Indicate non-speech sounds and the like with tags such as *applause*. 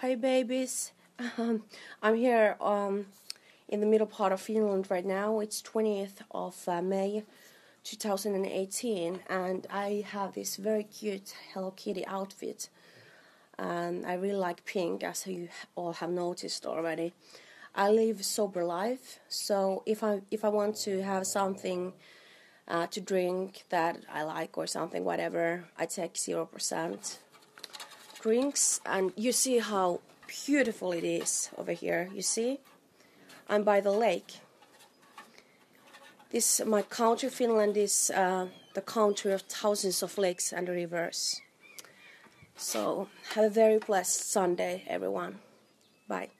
Hi, babies. *laughs* Um, I'm here um, in the middle part of Finland right now. It's 20th of uh, May 2018, and I have this very cute Hello Kitty outfit. And I really like pink, as you all have noticed already. I live sober life, so if I if I want to have something uh, to drink that I like or something, whatever, I take zero percent drinks, and you see how beautiful it is over here. You see, I'm by the lake. This my country, Finland, is uh, the country of thousands of lakes and rivers. So have a very blessed Sunday, everyone. Bye.